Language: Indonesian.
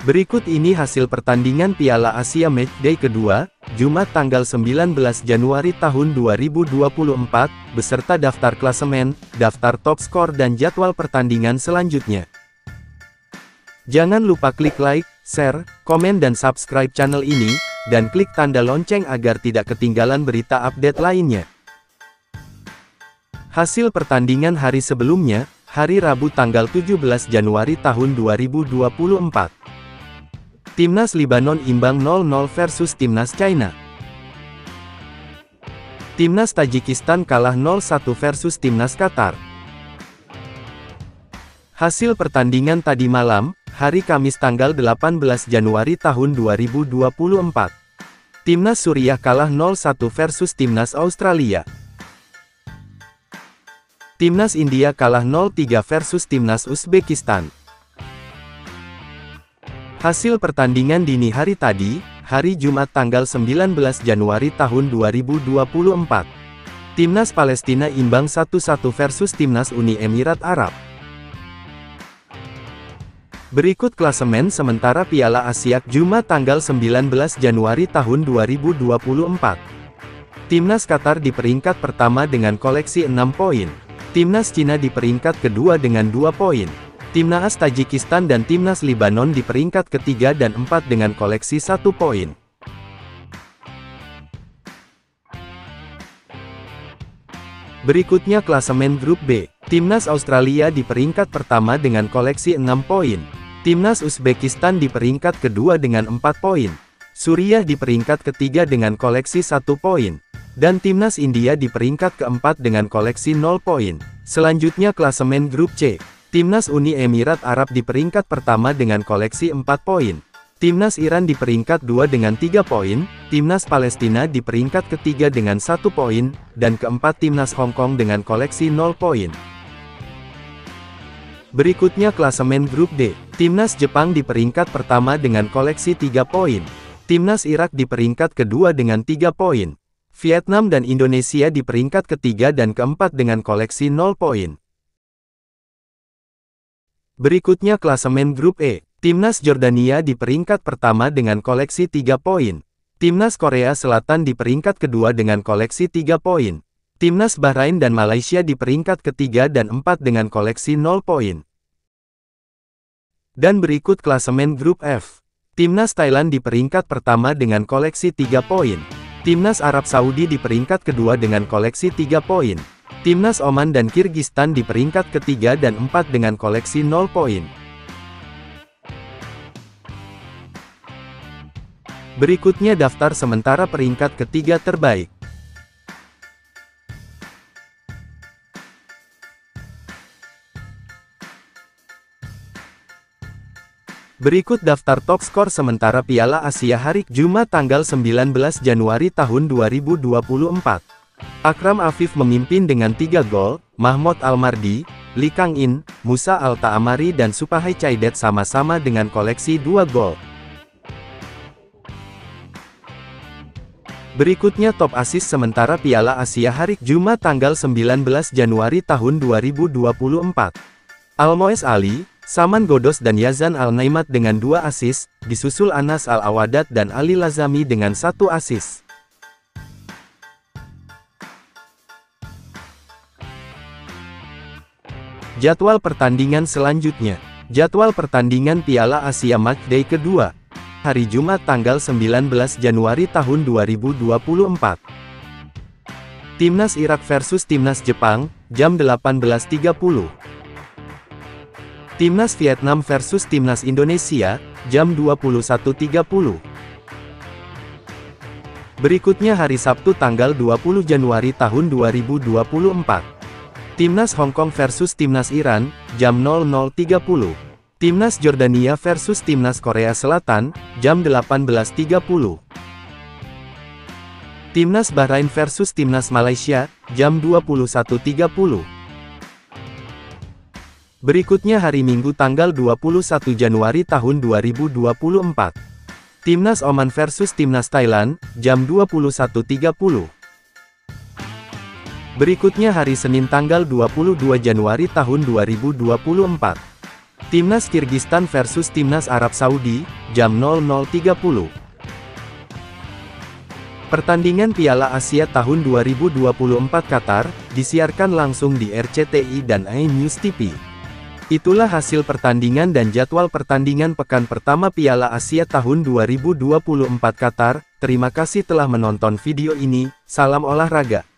Berikut ini hasil pertandingan Piala Asia Matchday kedua, Jumat tanggal 19 Januari tahun 2024, beserta daftar klasemen, daftar top skor dan jadwal pertandingan selanjutnya. Jangan lupa klik like, share, komen dan subscribe channel ini, dan klik tanda lonceng agar tidak ketinggalan berita update lainnya. Hasil pertandingan hari sebelumnya, hari Rabu tanggal 17 Januari tahun 2024. Timnas Libanon imbang 0-0 versus Timnas China. Timnas Tajikistan kalah 0-1 versus Timnas Qatar. Hasil pertandingan tadi malam, hari Kamis tanggal 18 Januari tahun 2024. Timnas Suriah kalah 0-1 versus Timnas Australia. Timnas India kalah 0-3 versus Timnas Uzbekistan. Hasil pertandingan dini hari tadi, hari Jumat tanggal 19 Januari tahun 2024. Timnas Palestina imbang 1-1 versus Timnas Uni Emirat Arab. Berikut klasemen sementara Piala Asia Jumat tanggal 19 Januari tahun 2024. Timnas Qatar di peringkat pertama dengan koleksi 6 poin. Timnas Cina di peringkat kedua dengan 2 poin. Timnas Tajikistan dan Timnas Libanon di peringkat ketiga dan empat dengan koleksi satu poin. Berikutnya klasemen grup B. Timnas Australia di peringkat pertama dengan koleksi 6 poin. Timnas Uzbekistan di peringkat kedua dengan 4 poin. Suriah di peringkat ketiga dengan koleksi 1 poin. Dan Timnas India di peringkat keempat dengan koleksi 0 poin. Selanjutnya klasemen grup C. Timnas Uni Emirat Arab di peringkat pertama dengan koleksi 4 poin. Timnas Iran di peringkat 2 dengan 3 poin, Timnas Palestina di peringkat ketiga dengan 1 poin, dan keempat Timnas Hong Kong dengan koleksi 0 poin. Berikutnya klasemen grup D. Timnas Jepang di peringkat pertama dengan koleksi 3 poin. Timnas Irak di peringkat kedua dengan 3 poin. Vietnam dan Indonesia di peringkat ketiga dan keempat dengan koleksi 0 poin. Berikutnya klasemen grup E. Timnas Jordania di peringkat pertama dengan koleksi 3 poin. Timnas Korea Selatan di peringkat kedua dengan koleksi 3 poin. Timnas Bahrain dan Malaysia di peringkat ketiga dan empat dengan koleksi 0 poin. Dan berikut klasemen grup F. Timnas Thailand di peringkat pertama dengan koleksi 3 poin. Timnas Arab Saudi di peringkat kedua dengan koleksi 3 poin. Timnas Oman dan Kirgistan di peringkat ketiga dan empat dengan koleksi 0 poin. Berikutnya daftar sementara peringkat ketiga terbaik. Berikut daftar top skor sementara Piala Asia hari Jumat tanggal 19 Januari tahun 2024. Akram Afif memimpin dengan 3 gol, Mahmud Almardi, Lee Kang In, Musa Al-Ta'amari dan Supahai Caidet sama-sama dengan koleksi 2 gol. Berikutnya top asis sementara Piala Asia hari Jumat tanggal 19 Januari tahun 2024. Almoes Ali, Saman Godos dan Yazan Al-Naimat dengan 2 asis, disusul Anas Al-Awadat dan Ali Lazami dengan 1 asis. Jadwal pertandingan selanjutnya. Jadwal pertandingan Piala Asia Matchday kedua. Hari Jumat tanggal 19 Januari tahun 2024. Timnas Irak versus Timnas Jepang, jam 18.30. Timnas Vietnam versus Timnas Indonesia, jam 21.30. Berikutnya hari Sabtu tanggal 20 Januari tahun 2024. Timnas Hong Kong versus Timnas Iran, jam 00.30. Timnas Jordania versus Timnas Korea Selatan, jam 18.30. Timnas Bahrain versus Timnas Malaysia, jam 21.30. Berikutnya hari Minggu tanggal 21 Januari tahun 2024. Timnas Oman versus Timnas Thailand, jam 21.30. Berikutnya hari Senin tanggal 22 Januari tahun 2024. Timnas Kirgistan versus Timnas Arab Saudi, jam 00.30. Pertandingan Piala Asia tahun 2024 Qatar, disiarkan langsung di RCTI dan iNews TV. Itulah hasil pertandingan dan jadwal pertandingan pekan pertama Piala Asia tahun 2024 Qatar. Terima kasih telah menonton video ini, salam olahraga.